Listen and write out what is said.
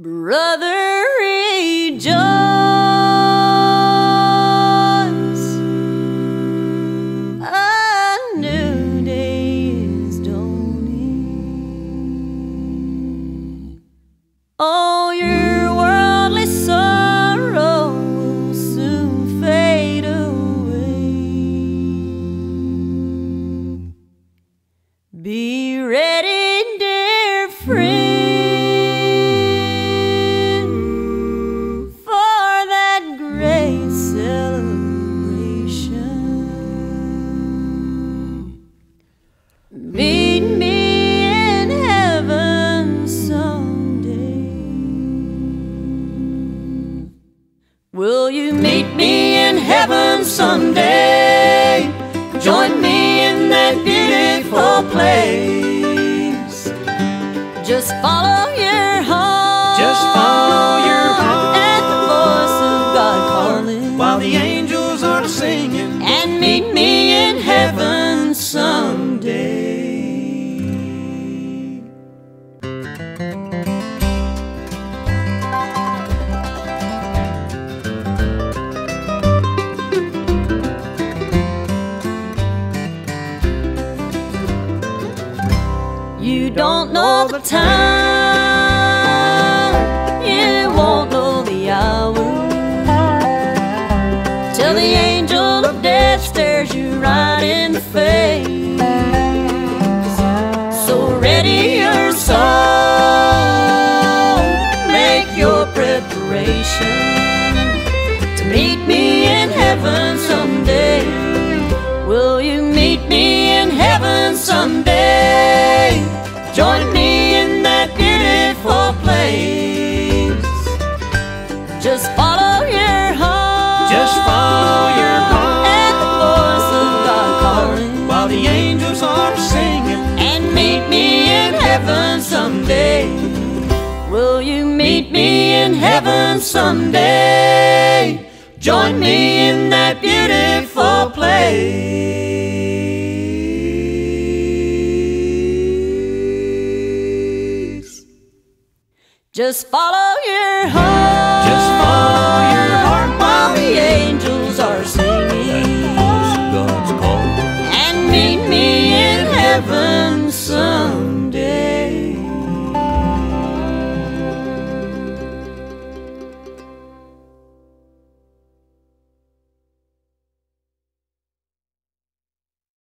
Brother, Meet me in heaven someday. Will you meet me in heaven someday? Join me in that beautiful place. Just follow your heart. Just follow your heart. And the voice of God calling. While the angels are singing, and meet me don't know the time, you won't know the hour. Till the angel of death stares you right in the face. So ready your soul, make your preparation to meet me meet me in heaven someday? Join me in that beautiful place. Just follow your heart.